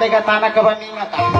Yan ang may katana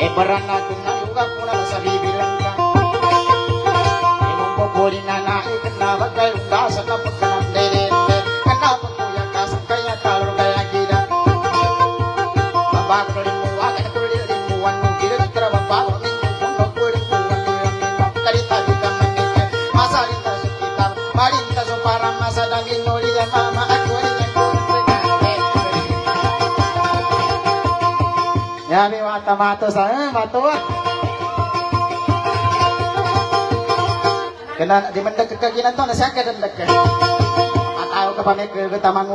diri eh di mo pila Tantasi ka bagi bisa yoko Di mo pila bagi bisa Di mo po Ya kamu pangingat ya keperan aku nayo Kiri eh udah naman Kasakiwan on tulang ko Keperan aku nayo Aku na sa bibilang ka Imong pupuli na nahi Kenapa kayo Kasa na pagkanang derende Kenapa kuya kasang kaya kalor kaya gila Babak rin mo Agad ko rin mo Wan mo gila Kira babak rin mo Kung ko rin mo rin mo Kalita di ka manike Masa rin ta sa kita Marinta so para masa dangin mo Liya mama Ako Yabi mata mato sa eh mato ah. Kena di mendak ke kaginan to nasa ka dandak ka. Pa may ke tamang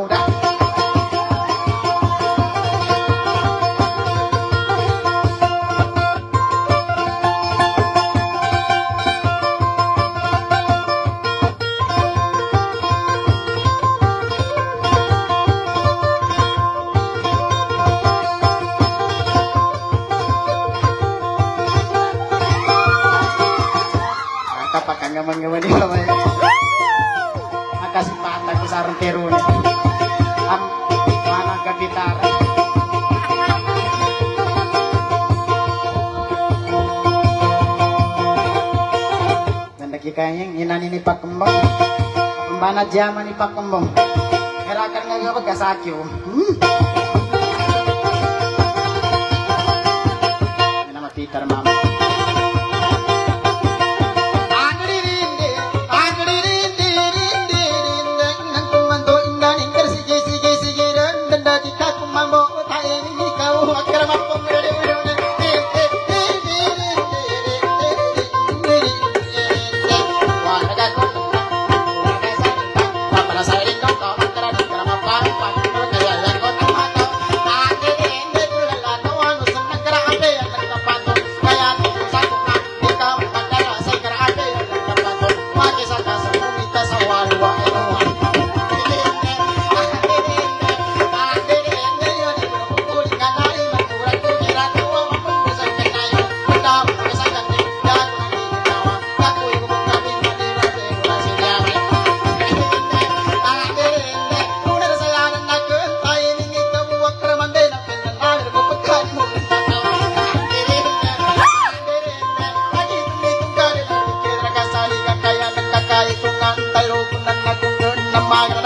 Ganda kikayang inani ni Pakembong. Pembana jaman ni Pakembong. Herakan nga nga pagkasakyo. Hmm. Nama Peter Mama. Mama.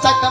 Jakarta.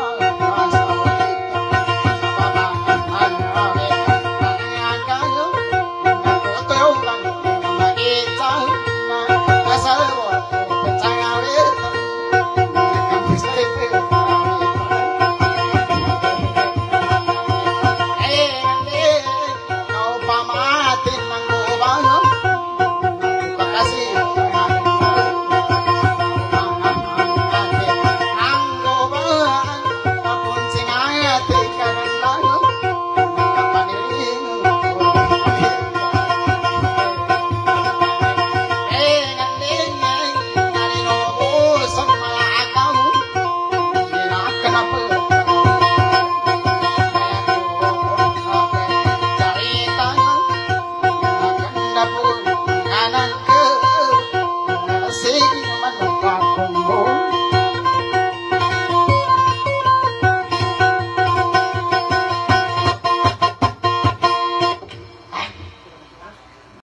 Oh.